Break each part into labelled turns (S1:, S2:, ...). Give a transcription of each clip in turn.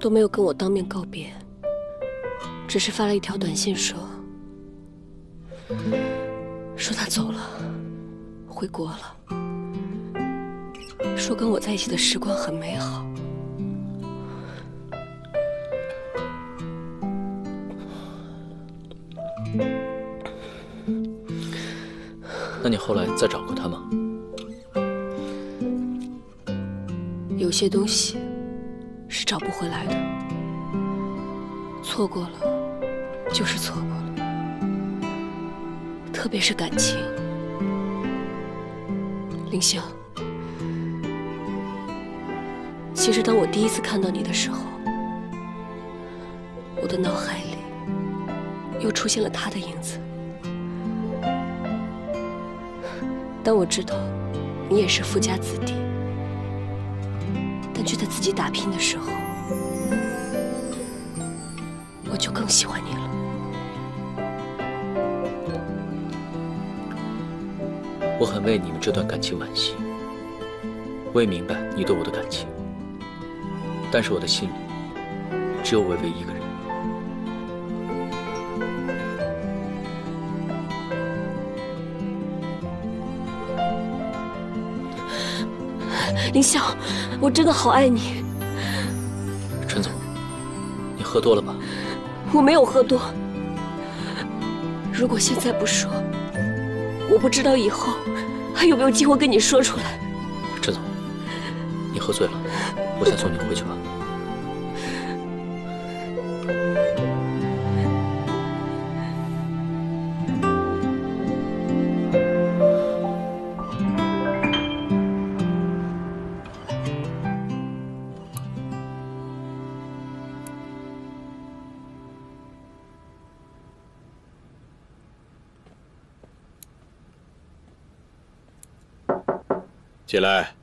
S1: 都没有跟我当面告别，只是发了一条短信说，说他走了，回国了，说跟我在一起的时光很美好。
S2: 那你后来再找过他吗？
S1: 有些东西是找不回来的，错过了就是错过了，特别是感情。林香，其实当我第一次看到你的时候，我的脑海里又出现了他的影子。当我知道你也是富家子弟，但却在自己打拼的时候，我就更喜欢你了。
S2: 我很为你们这段感情惋惜，我也明白你对我的感情，但是我的心里只有微微一个人。
S1: 林晓，我真的好爱你。
S2: 陈总，你喝多了吧？
S1: 我没有喝多。如果现在不说，我不知道以后还有没有机会跟你说出来。
S2: 陈总，你喝醉了，我先送你回去吧。
S3: 来。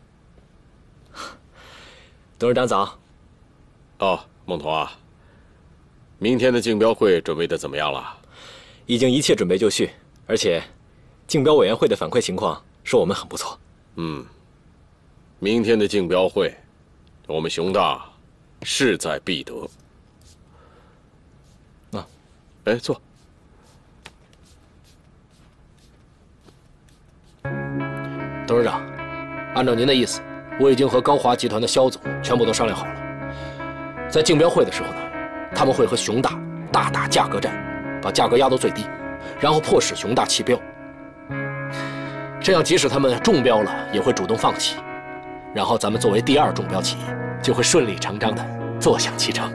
S4: 董事长早。
S3: 哦，孟彤啊，明天的竞标会准备的怎么样了？
S4: 已经一切准备就绪，而且，竞标委员会的反馈情况说我们很不错。
S3: 嗯，明天的竞标会，我们熊大势在必得。
S4: 啊，
S3: 哎，坐。
S5: 董事长。按照您的意思，我已经和高华集团的肖总全部都商量好了。在竞标会的时候呢，他们会和熊大大打价格战，把价格压到最低，然后迫使熊大弃标。这样，即使他们中标了，也会主动放弃。然后，咱们作为第二中标企业，就会顺理成章的坐享其成。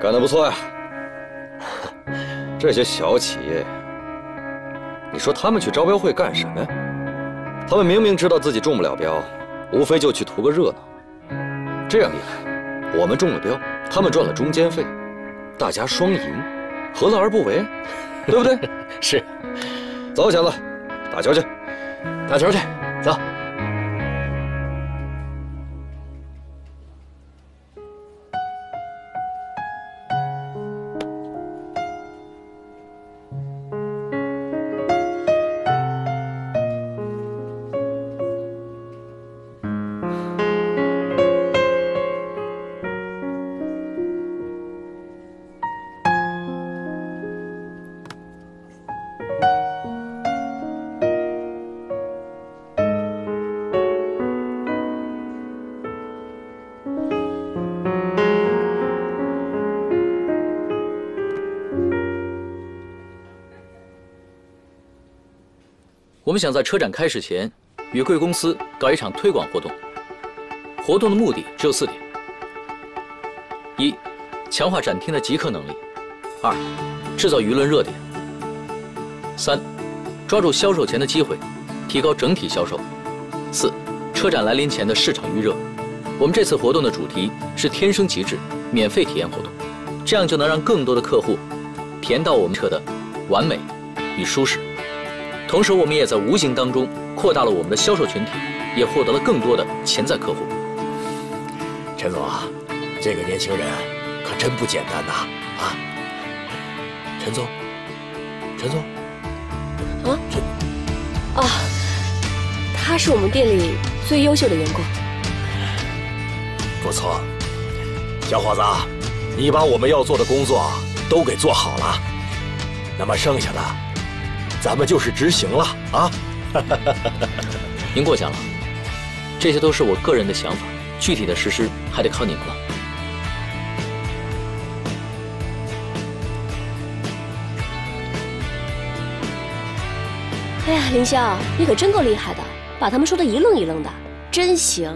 S6: 干得不错呀！这些小企业。你说他们去招标会干什么呀？他们明明知道自己中不了标，无非就去图个热闹。这样一来，我们中了标，他们赚了中间费，大家双赢，何乐而不为？对不对？
S5: 是。
S6: 走，小子，打球去。
S5: 打球去，走。
S2: 我们想在车展开始前，与贵公司搞一场推广活动。活动的目的只有四点：一、强化展厅的即刻能力；二、制造舆论热点；三、抓住销售前的机会，提高整体销售；四、车展来临前的市场预热。我们这次活动的主题是“天生极致”免费体验活动，这样就能让更多的客户体验到我们车的完美与舒适。同时，我们也在无形当中扩大了我们的销售群体，也获得了更多的潜在客户。
S5: 陈总啊，这个年轻人可真不简单呐！啊，陈总，陈总，
S1: 啊，陈，啊，他是我们店里最优秀的员工。
S5: 不错，小伙子，你把我们要做的工作都给做好了，那么剩下的，咱们就是执行了啊！
S2: 您过奖了，这些都是我个人的想法，具体的实施还得靠你们了。
S1: 哎呀，凌霄，你可真够厉害的，把他们说的一愣一愣的，真行。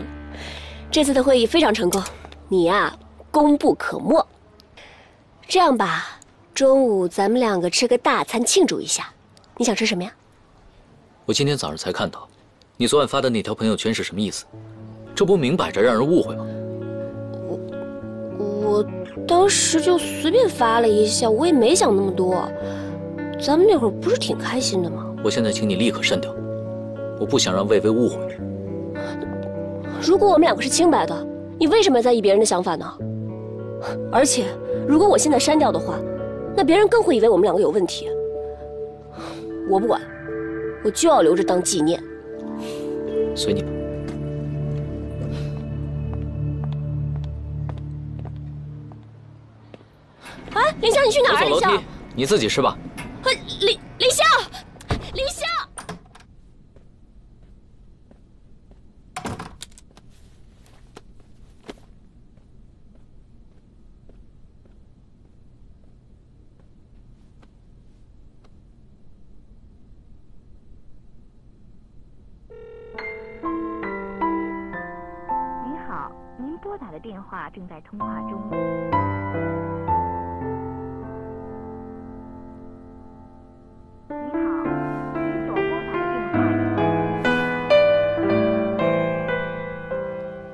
S1: 这次的会议非常成功，你呀功不可没。这样吧，中午咱们两个吃个大餐庆祝一下，你想吃什么呀？
S2: 我今天早上才看到，你昨晚发的那条朋友圈是什么意思？这不明摆着让人误会吗？
S1: 我我当时就随便发了一下，我也没想那么多。咱们那会儿不是挺开心的吗？
S2: 我现在请你立刻删掉，我不想让魏巍误会。
S1: 如果我们两个是清白的，你为什么要在意别人的想法呢？而且，如果我现在删掉的话，那别人更会以为我们两个有问题。我不管，我就要留着当纪念。
S2: 随你吧。
S1: 哎，林霄，你去哪儿？林霄，
S2: 你自己吃吧。
S1: 林林霄，
S7: 话正在通话中。你好，您所拨打的电话。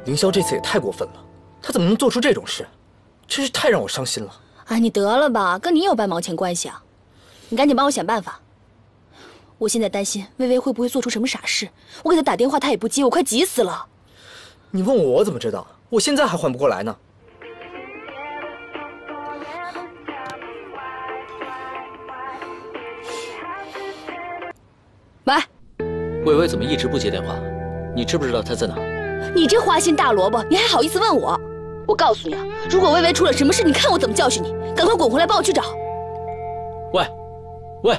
S8: 凌霄这次也太过分了，他怎么能做出这种事？真是太让我伤心了。
S9: 哎，你得了吧，跟你有半毛钱关系啊？你赶紧帮我想办法。我现在担心薇薇会不会做出什么傻事，我给她打电话她也不接，我快急死了。
S8: 你问我，我怎么知道？我现在还缓不过来呢。
S9: 喂，
S2: 薇薇怎么一直不接电话？你知不知道她在哪？
S9: 你这花心大萝卜，你还好意思问我？我告诉你啊，如果薇薇出了什么事，你看我怎么教训你！赶快滚回来，帮我去找。
S2: 喂，喂。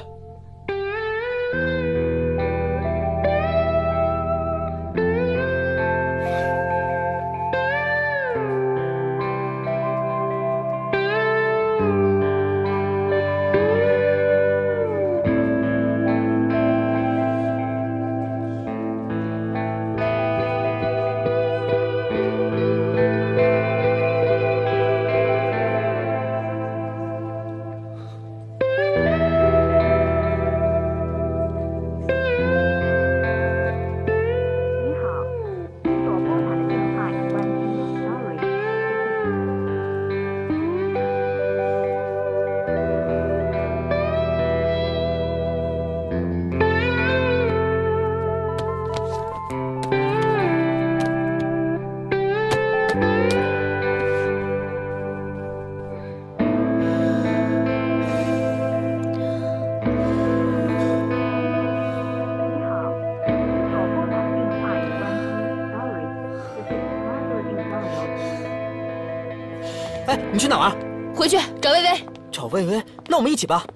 S7: 你
S8: 去哪儿啊？
S9: 回去找薇薇。
S8: 找薇薇？那我们一起吧。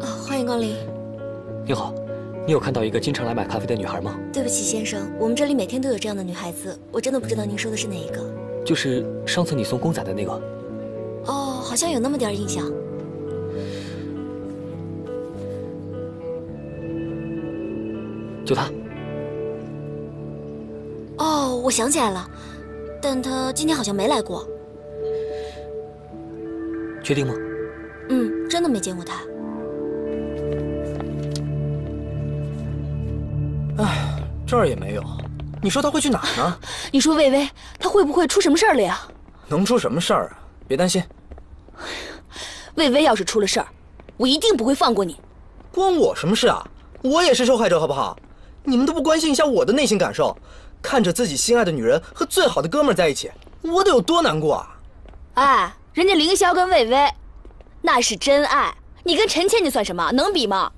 S10: 哦，欢迎光临。
S11: 你好，你有看到一个经常来买咖啡的女孩吗？
S10: 对不起，先生，我们这里每天都有这样的女孩子，我真的不知道您说的是哪一个。
S11: 就是上次你送公仔的那个。
S10: 哦，好像有那么点印象。
S11: 就他。
S10: 哦，我想起来了，但他今天好像没来过。
S11: 确定吗？
S10: 嗯，真的没见过他。
S8: 哎，这儿也没有。你说他会去哪儿呢？
S9: 你说魏薇，他会不会出什么事儿了呀？
S8: 能出什么事儿啊？别担心。
S9: 魏薇要是出了事儿，我一定不会放过你。
S8: 关我什么事啊？我也是受害者，好不好？你们都不关心一下我的内心感受，看着自己心爱的女人和最好的哥们儿在一起，我得有多难过啊！
S9: 哎，人家凌霄跟魏薇，那是真爱。你跟陈倩倩算什么？能比吗？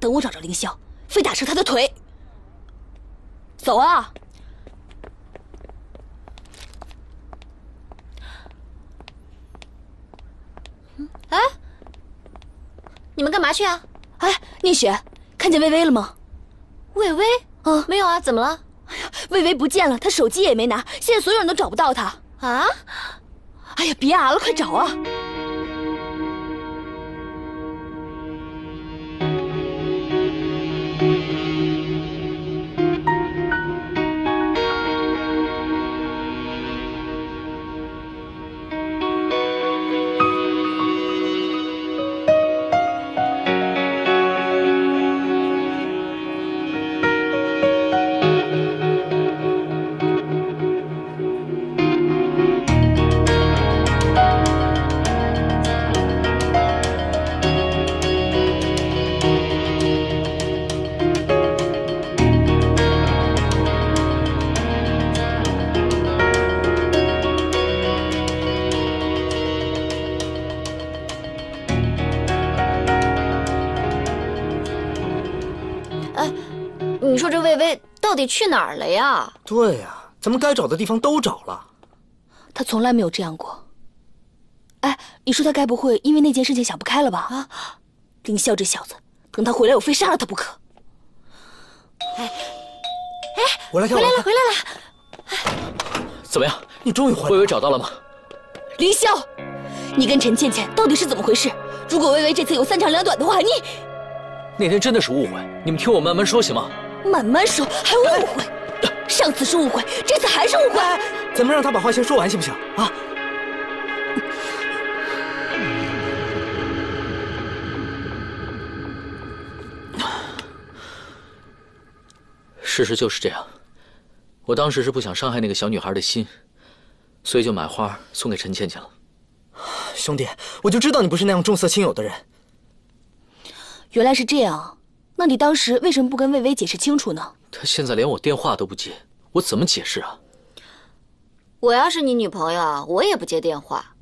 S9: 等我找着凌霄，非打折他的腿。走啊！
S10: 哎，你们干嘛去啊？
S9: 哎，宁雪，看见薇薇了吗？
S10: 魏薇？
S9: 啊，
S10: 没有啊，怎么了？
S9: 哎呀，薇薇不见了，她手机也没拿，现在所有人都找不到她。
S10: 啊？
S9: 哎呀，别啊了，快找啊！
S10: 底去哪儿了呀？
S8: 对呀、咱们该找的地方都找了。
S9: 他从来没有这样过。哎，你说他该不会因为那件事情想不开了吧？啊，凌霄这小子，等他回来，我非杀了他不可。
S8: 哎，哎我来看，
S10: 回来了，回来了。
S2: 怎么样？
S8: 你终于回来
S2: 薇
S8: 了。
S2: 薇找到了吗？
S9: 凌霄，你跟陈倩倩到底是怎么回事？如果薇薇这次有三长两短的话，你
S2: 那天真的是误会，你们听我慢慢说行吗？
S9: 慢慢说，还误会。上次是误会，这次还是误会。
S8: 咱们让他把话先说完，行不行？啊，
S2: 事实就是这样。我当时是不想伤害那个小女孩的心，所以就买花送给陈倩倩了。
S8: 兄弟，我就知道你不是那样重色轻友的人。
S9: 原来是这样，那你当时为什么不跟魏巍解释清楚呢？
S2: 她现在连我电话都不接，我怎么解释啊？
S10: 我要是你女朋友，我也不接电话。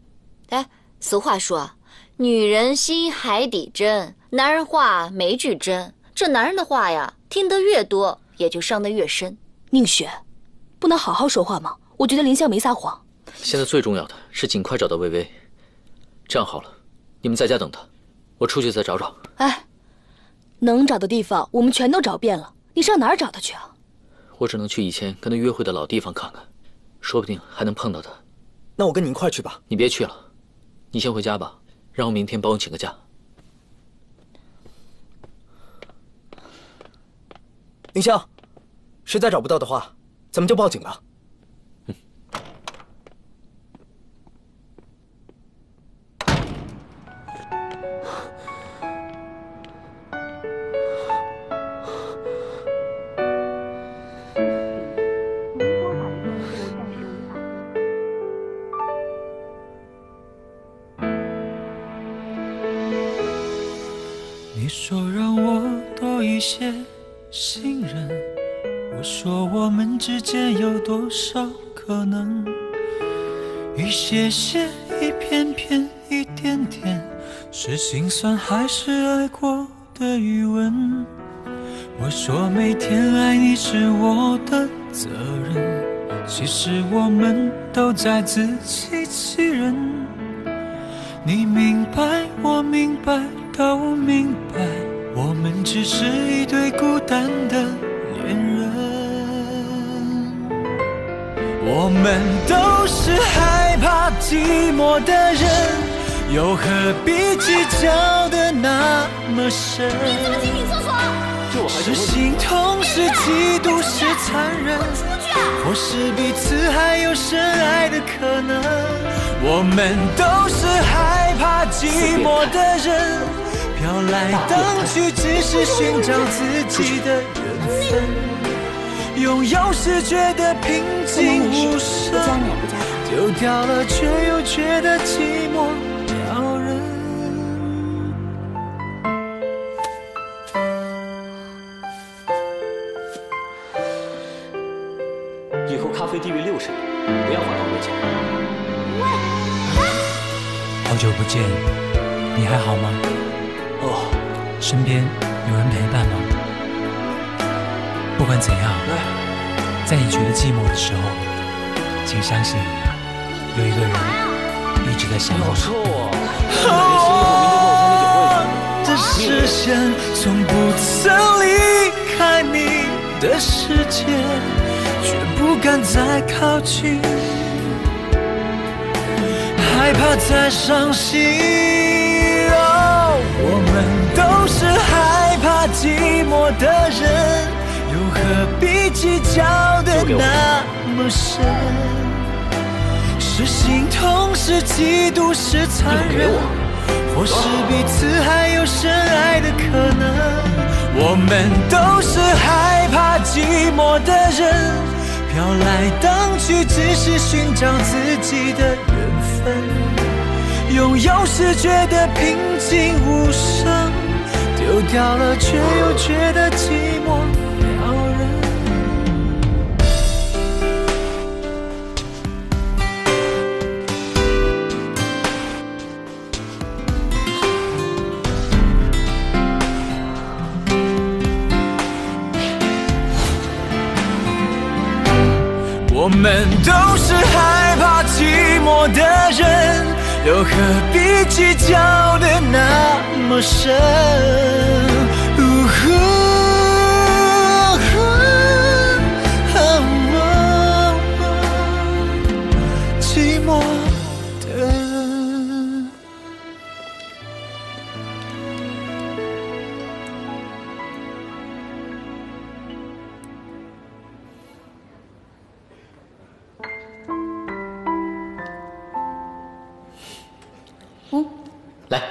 S10: 哎，俗话说，女人心海底针，男人话没句真。这男人的话呀，听得越多，也就伤得越深。
S9: 宁雪，不能好好说话吗？我觉得林霄没撒谎。
S2: 现在最重要的是尽快找到薇薇。这样好了，你们在家等她，我出去再找找。
S9: 哎，能找的地方我们全都找遍了，你上哪儿找他去啊？
S2: 我只能去以前跟他约会的老地方看看，说不定还能碰到他。
S8: 那我跟你一块去吧。
S2: 你别去了，你先回家吧，让我明天帮我请个假。
S8: 凌霄，实在找不到的话，咱们就报警了。
S12: 还是爱过的余温？我说每天爱你是我的责任，其实我们都在自欺欺人。你明白，我明白，都明白，我们只是一对孤单的恋人。我们都是害怕寂寞的人，又何必那么进女厕所？是心痛，是嫉妒，是残忍，或是彼此还有深爱的可能。我们都是害怕寂寞的人，飘来荡去，只是寻找自己的缘分。拥有时觉得平静无声，丢掉了却又觉得
S4: 低于六十度，不要放到面前。
S12: 好久不见，你还好吗？
S5: 哦，
S12: 身边有人陪伴吗？不管怎样，在你觉得寂寞的时候，请相信，有一个人一直在想你。
S5: 臭啊！
S12: 我 的视线从不曾离开你的世界，却不敢再靠近，害怕再伤心。哦，我们都是害怕寂寞的人，又何必计较的那么深？是心痛，是嫉妒，是残忍，或是彼此还有深爱的可能。我们都是害怕寂寞的人，飘来荡去，只是寻找自己的缘分。拥有时觉得平静无声，丢掉了却又觉得寂寞我们都是害怕寂寞的人，又何必计较的那么深？
S5: 来，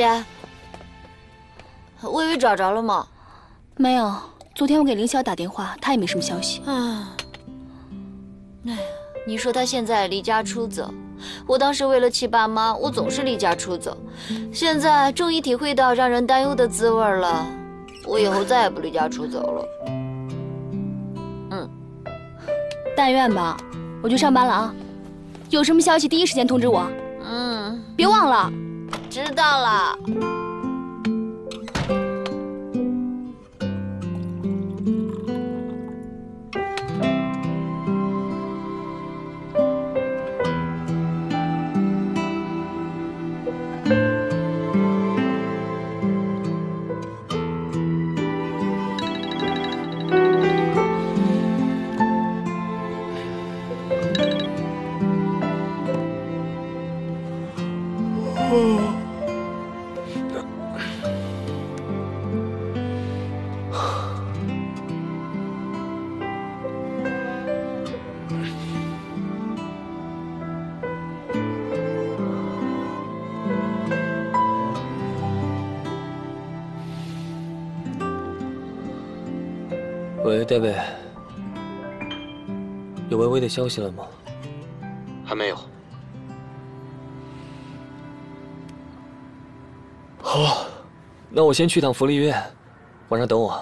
S10: 姐，微微找着了吗？
S9: 没有，昨天我给凌霄打电话，他也没什么消息。
S10: 啊，哎，你说他现在离家出走，我当时为了气爸妈，我总是离家出走，现在终于体会到让人担忧的滋味了。我以后再也不离家出走了。
S9: 嗯但愿吧，我去上班了啊！有什么消息第一时间通知我，
S10: 嗯，
S9: 别忘了。
S10: 知道了。
S11: 喂戴维有薇薇的消息了吗？
S6: 还没有。
S11: 好那我先去趟福利院晚上等我。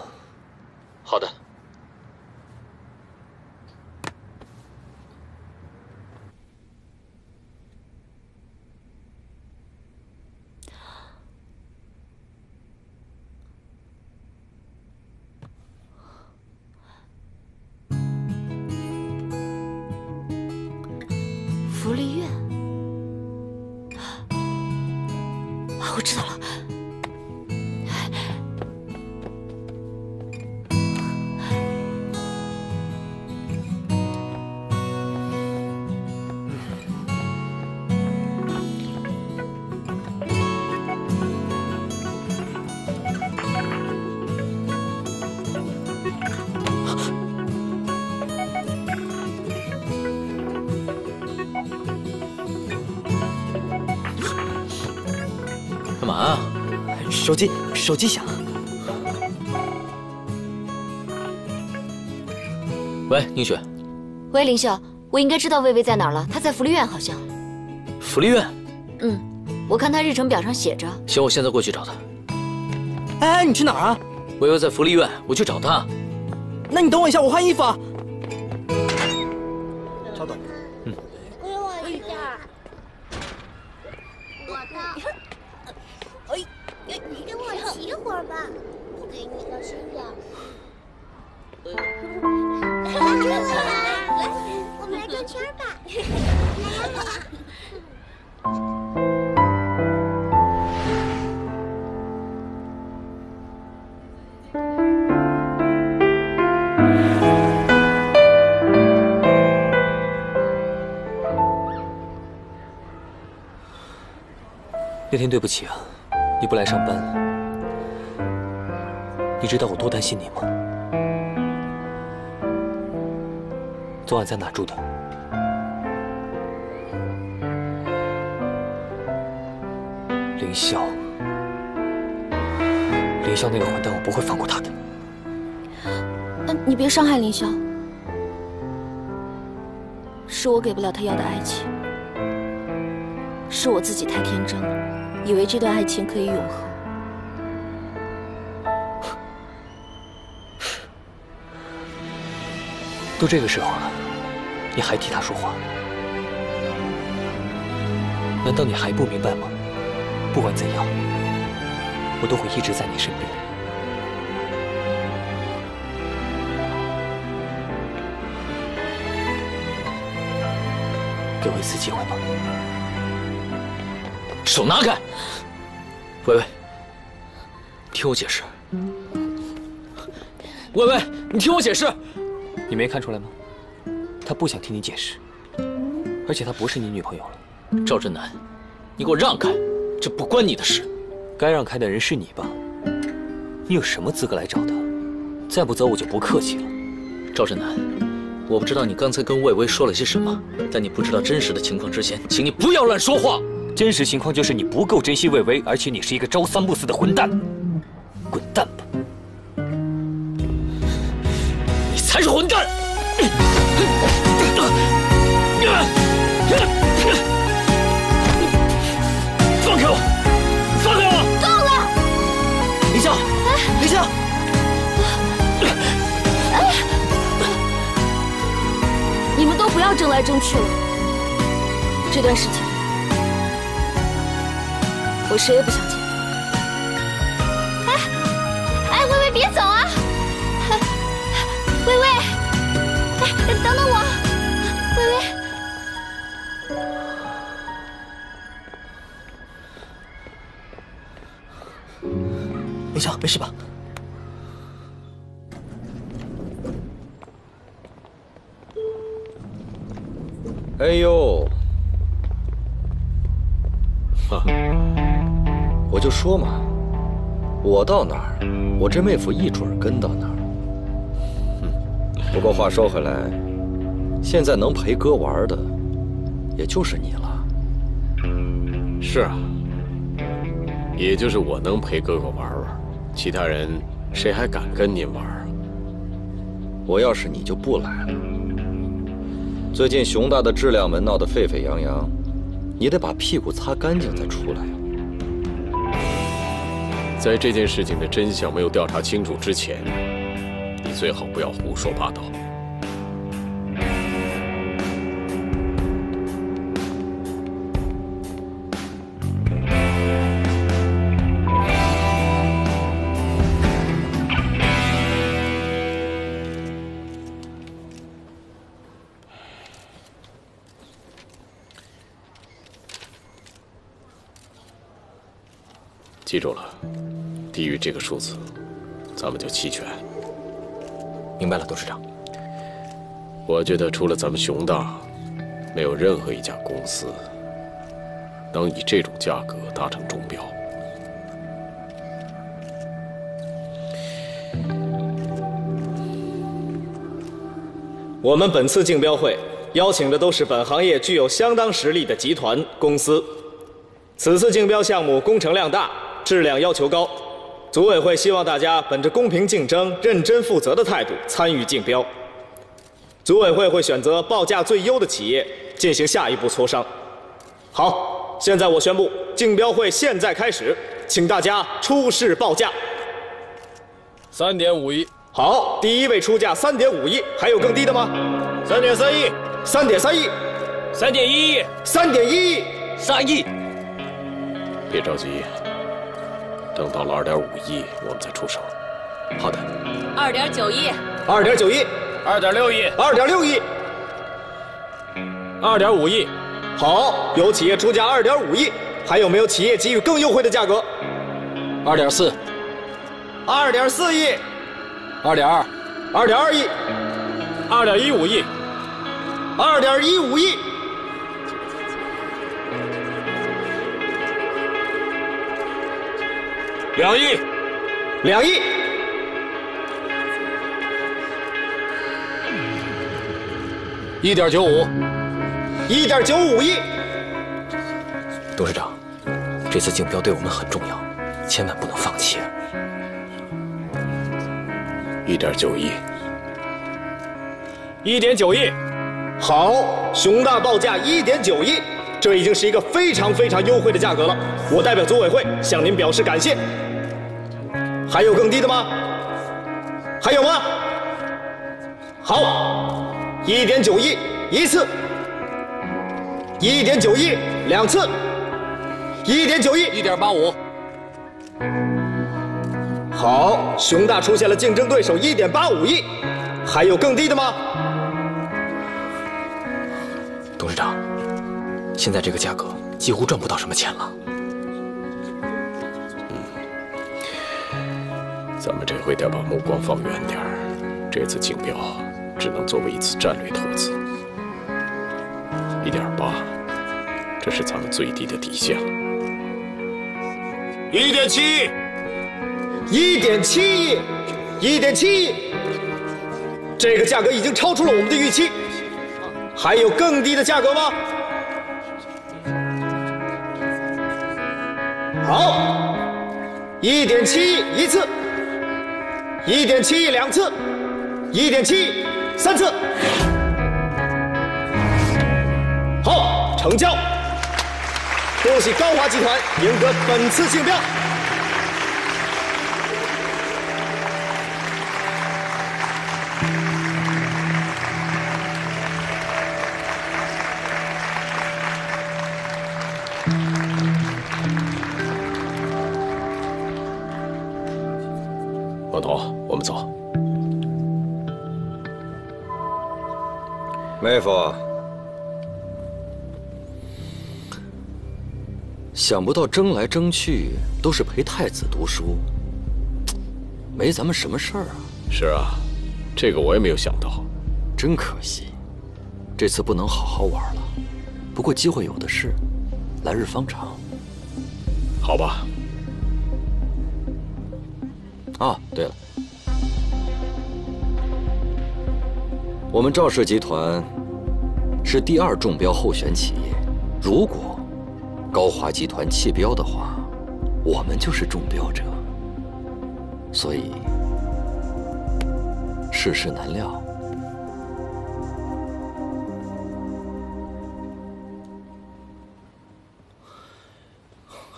S2: 嘛啊？
S8: 手机，手机响。
S2: 喂，宁雪，
S10: 喂，林秀，我应该知道薇薇在哪儿了，她在福利院好像。
S2: 福利院。
S10: 嗯，我看她日程表上写着。
S2: 行，我现在过去找她。
S8: 哎，你去哪儿啊？
S2: 薇薇在福利院，我去找她。
S8: 那你等我一下，我换衣服啊。
S11: 那天对不起啊，你不来上班，你知道我多担心你吗？昨晚在哪住的？凌霄，凌霄那个混蛋，我不会放过他的。
S9: 嗯，你别伤害凌霄，是我给不了他要的爱情，是我自己太天真了，以为这段爱情可以永恒。
S11: 都这个时候了，你还替他说话？难道你还不明白吗？不管怎样，我都会一直在你身边。给我一次机会吧。
S2: 手拿开！薇薇，听我解释。薇薇，你听我解释。
S11: 你没看出来吗？他不想听你解释，而且她不是你女朋友了。
S2: 赵振南，你给我让开，这不关你的事。
S11: 该让开的人是你吧？你有什么资格来找他？再不走我就不客气了。
S2: 赵振南，我不知道你刚才跟魏薇说了些什么，在你不知道真实的情况之前，请你不要乱说话。
S11: 真实情况就是你不够珍惜魏巍，而且你是一个朝三暮四的混蛋。滚蛋吧！
S2: 你才是混蛋！放开我！放开我！
S10: 够了！
S8: 林霄，林霄，
S9: 你们都不要争来争去了。这段时间，我谁也不想见。
S10: 哎，哎，微微，别走啊！微微，哎，等等我，微微。
S8: 林霄，没事吧？
S6: 哎呦，到哪儿，我这妹夫一准跟到哪儿。哼，不过话说回来，现在能陪哥玩的，也就是你了。
S3: 是啊，也就是我能陪哥哥玩玩，其他人谁还敢跟您玩啊？
S6: 我要是你就不来了。最近熊大的质量门闹得沸沸扬扬，你得把屁股擦干净再出来。
S3: 在这件事情的真相没有调查清楚之前，你最好不要胡说八道。低于这个数字，咱们就弃权。
S4: 明白了，董事长。
S3: 我觉得除了咱们熊大，没有任何一家公司能以这种价格达成中标。
S13: 我们本次竞标会邀请的都是本行业具有相当实力的集团公司。此次竞标项目工程量大，质量要求高，组委会希望大家本着公平竞争、认真负责的态度参与竞标。组委会会选择报价最优的企业进行下一步磋商。好，现在我宣布竞标会现在开始，请大家出示报价。
S5: 三点五亿。
S13: 好，第一位出价三点五亿，还有更低的吗？
S5: 三点三亿。
S13: 三点三亿。
S5: 三点一亿。
S13: 三点一亿。
S11: 三亿。
S3: 别着急，等到了二点五亿，我们再出手。
S4: 好的。
S14: 二点九亿。
S13: 二点九亿。
S5: 二点六亿。
S13: 二点六亿。
S5: 二点五亿。
S13: 好，有企业出价二点五亿，还有没有企业给予更优惠的价格？
S5: 二点四。
S13: 二点四亿。
S5: 二点二。
S13: 二点二亿。
S5: 二点一五亿。
S13: 二点一五亿。
S5: 两亿，
S13: 两亿，
S5: 一点九五，
S13: 一点九五亿。
S4: 董事长，这次竞标对我们很重要，千万不能放弃啊！
S3: 一点九亿，
S13: 一点九亿，好，熊大报价一点九亿，这已经是一个非常非常优惠的价格了。我代表组委会向您表示感谢。还有更低的吗？还有吗？好，一点九亿一次，一点九亿两次，一点九亿
S5: 一点八五。
S13: 好，熊大出现了竞争对手一点八五亿，还有更低的吗？
S4: 董事长，现在这个价格几乎赚不到什么钱了。
S3: 咱们这回得把目光放远点儿，这次竞标只能作为一次战略投资。一点八，这是咱们最低的底线了。
S5: 一点七亿，
S13: 一点七亿，一点七亿，这个价格已经超出了我们的预期。还有更低的价格吗？好，一点七亿一次。一点七亿两次，一点七亿三次，好，成交！恭喜高华集团赢得本次竞标。
S6: 妹夫，想不到争来争去都是陪太子读书，没咱们什么事儿啊。
S3: 是啊，这个我也没有想到，
S6: 真可惜，这次不能好好玩了。不过机会有的是，来日方长。
S3: 好吧。
S6: 啊，对了，我们赵氏集团是第二中标候选企业。如果高华集团弃标的话，我们就是中标者。所以世事难料。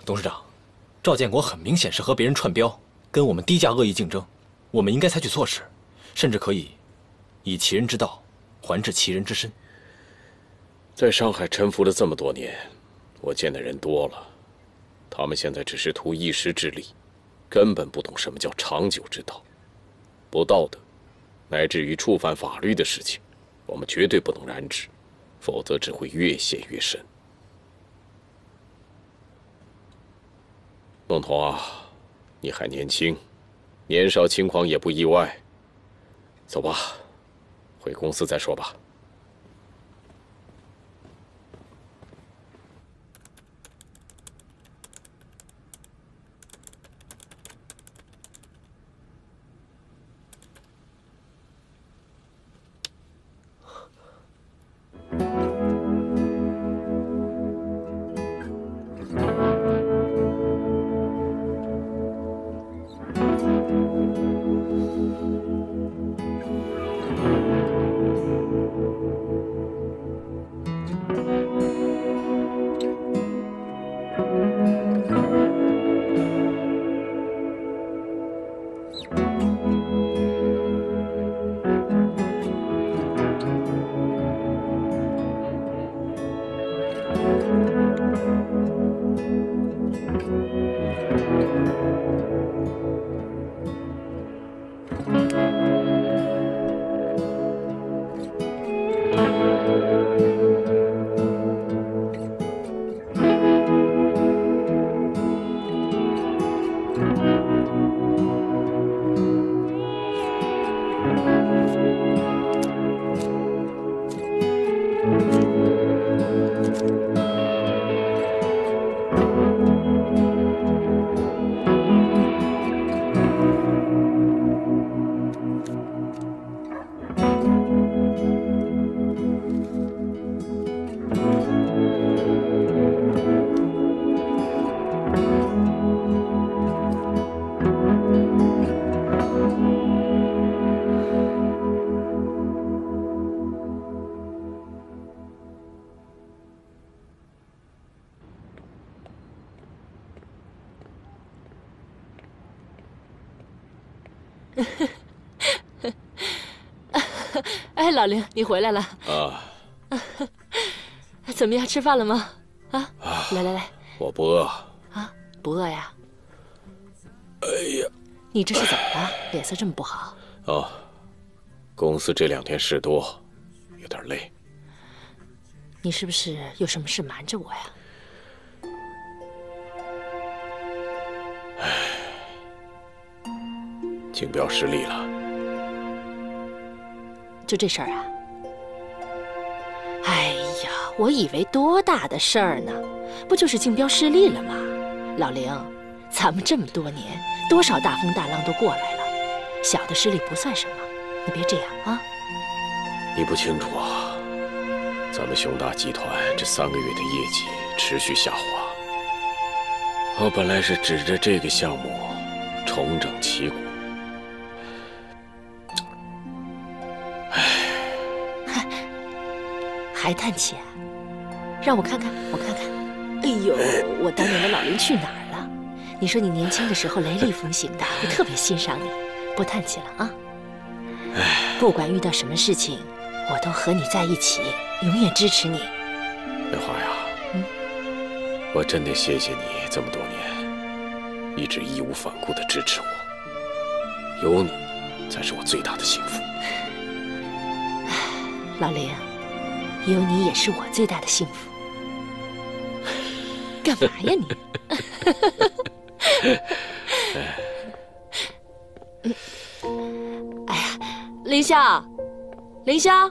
S4: 董事长，赵建国很明显是和别人串标，跟我们低价恶意竞争，我们应该采取措施，甚至可以以其人之道还治其人之身。
S3: 在上海沉浮了这么多年，我见的人多了，他们现在只是图一时之利，根本不懂什么叫长久之道。不道德，乃至于触犯法律的事情，我们绝对不能染指，否则只会越陷越深。孟童啊，你还年轻，年少轻狂也不意外。走吧，回公司再说吧。
S14: 老林，你回来了，
S3: 啊，
S14: 怎么样？吃饭了吗？啊，来来来，
S3: 我不饿啊。
S14: 不饿呀？
S3: 哎呀，
S14: 你这是怎么了？脸色这么不好？
S3: 哦，公司这两天事多，有点累。
S14: 你是不是有什么事瞒着我呀？
S3: 哎竞标失利了，
S14: 就这事儿啊？哎呀，我以为多大的事儿呢，不就是竞标失利了吗？老林，咱们这么多年，多少大风大浪都过来了，小的失利不算什么，你别这样啊！
S3: 你不清楚啊，咱们熊大集团这三个月的业绩持续下滑。我本来是指着这个项目重整旗鼓，
S14: 还叹气啊？让我看看，我看看。哎呦，我当年的老林去哪儿了？你说你年轻的时候雷厉风行的，我特别欣赏你。不叹气了啊！不管遇到什么事情，我都和你在一起，永远支持你。
S3: 梅花呀，
S14: 嗯
S3: 我真得谢谢你这么多年，一直义无反顾的支持我，有你才是我最大的幸福。
S14: 老林，有你也是我最大的幸福。干嘛呀你？哎呀，凌霄，凌霄，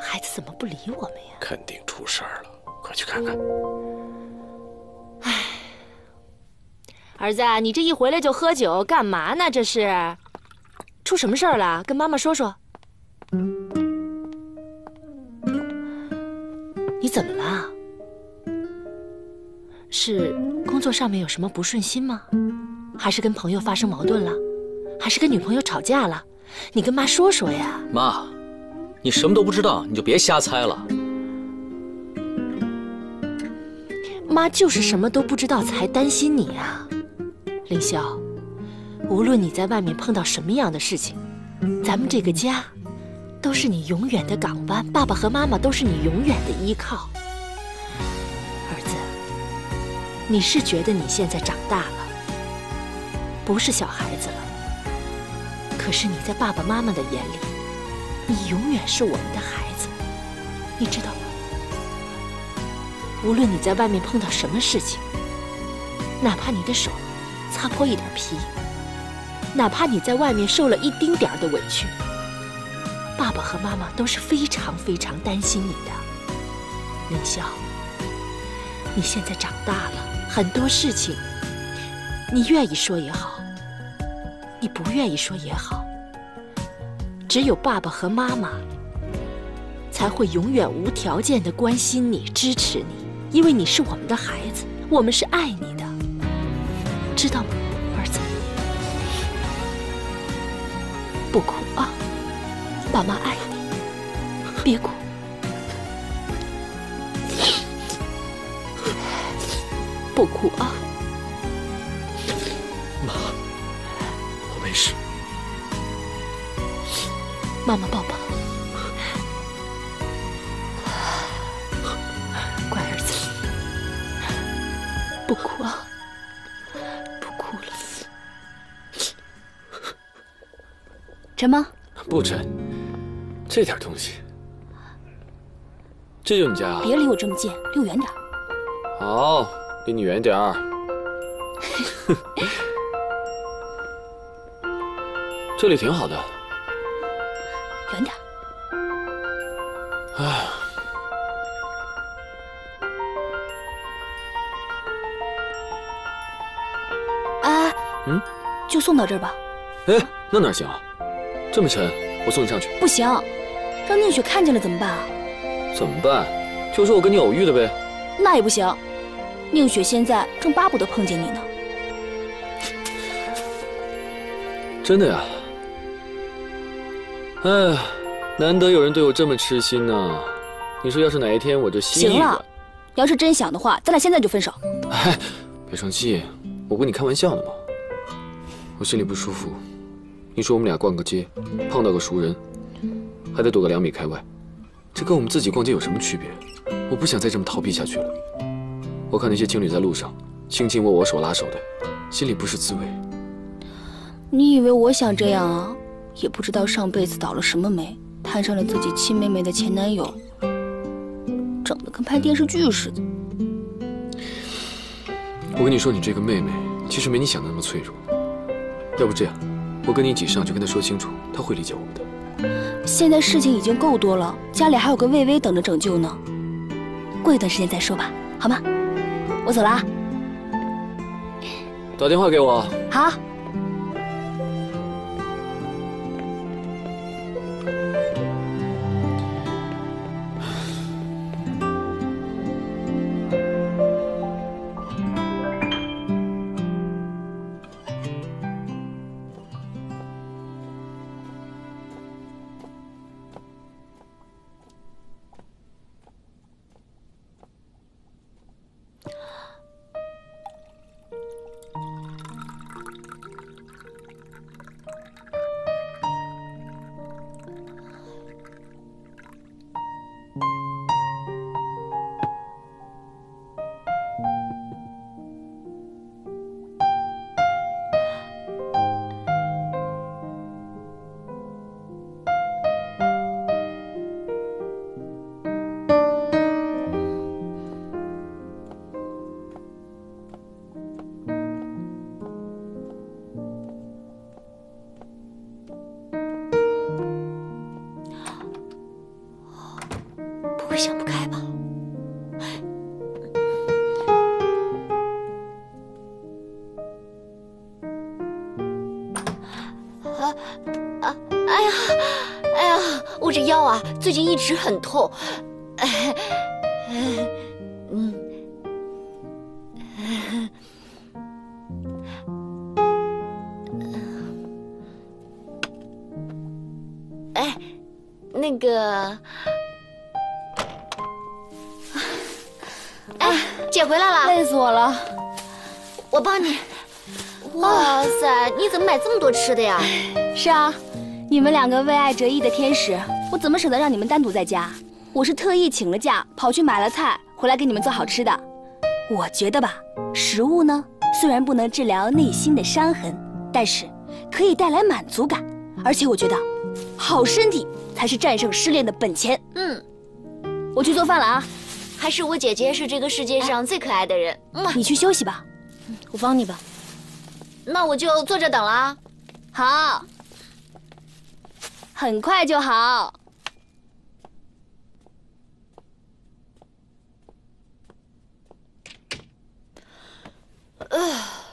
S14: 孩子怎么不理我们呀？
S3: 肯定出事儿了，快去看看。
S14: 儿子，你这一回来就喝酒，干嘛呢？这是出什么事儿了？跟妈妈说说。你怎么了？是工作上面有什么不顺心吗？还是跟朋友发生矛盾了？还是跟女朋友吵架了？你跟妈说说呀。
S2: 妈，你什么都不知道，你就别瞎猜了。
S14: 妈就是什么都不知道才担心你啊，凌霄。无论你在外面碰到什么样的事情，咱们这个家都是你永远的港湾，爸爸和妈妈都是你永远的依靠。儿子，你是觉得你现在长大了，不是小孩子了，可是你在爸爸妈妈的眼里，你永远是我们的孩子，你知道吗？无论你在外面碰到什么事情，哪怕你的手擦破一点皮，哪怕你在外面受了一丁点儿的委屈，爸爸和妈妈都是非常非常担心你的。凌霄，你现在长大了，很多事情你愿意说也好，你不愿意说也好，只有爸爸和妈妈才会永远无条件的关心你、支持你。因为你是我们的孩子，我们是爱你的，知道吗，爸妈爱你，别哭。不哭啊，
S5: 妈，我没事。
S14: 妈妈抱抱。乖儿子，不哭啊，不哭了。
S9: 沉吗？
S5: 不沉，这点东西，这就你家啊？
S9: 别离我这么近，离我远点儿。
S5: 好，离你远点儿。这里挺好的。
S9: 远点哎，
S5: 嗯，
S9: 就送到这儿吧。
S5: 哎，那哪行啊？这么沉，我送你上去。
S9: 不行，让宁雪看见了怎么办啊？
S5: 怎么办？就说我跟你偶遇的呗。
S9: 那也不行，宁雪现在正巴不得碰见你呢。
S5: 真的呀？哎，难得有人对我这么痴心呢、你说要是哪一天我这心
S9: 行了，，你要是真想的话，咱俩现在就分手。
S5: 哎，别生气，我跟你开玩笑呢嘛。我心里不舒服，你说我们俩逛个街，碰到个熟人，还得躲个两米开外，这跟我们自己逛街有什么区别？我不想再这么逃避下去了。我看那些情侣在路上卿卿我我、手拉手的，心里不是滋味。
S9: 你以为我想这样啊？也不知道上辈子倒了什么霉，摊上了自己亲妹妹的前男友，整的跟拍电视剧似的。
S5: 我跟你说，你这个妹妹其实没你想的那么脆弱。要不这样，我跟你一起上去跟她说清楚，她会理解我们的。
S9: 现在事情已经够多了，家里还有个魏巍等着拯救呢。过一段时间再说吧，好吗？我走了啊。
S5: 打电话给我。
S9: 好。
S10: 最近一直很痛。哎，嗯，哎，那个，哎，姐回来了，
S9: 累死我了。
S10: 我帮你。哇塞，你怎么买这么多吃的呀？
S9: 是啊，你们两个为爱折翼的天使，我怎么舍得让你们单独在家？我是特意请了假，跑去买了菜，回来给你们做好吃的。我觉得吧，食物呢，虽然不能治疗内心的伤痕，但是可以带来满足感。而且我觉得，好身体才是战胜失恋的本钱。
S10: 嗯，
S9: 我去做饭了啊。
S10: 还是我姐姐是这个世界上最可爱的人。嗯，
S9: 你去休息吧，我帮你吧。
S10: 那我就坐着等了啊。
S9: 好，很快就好。
S10: 呃。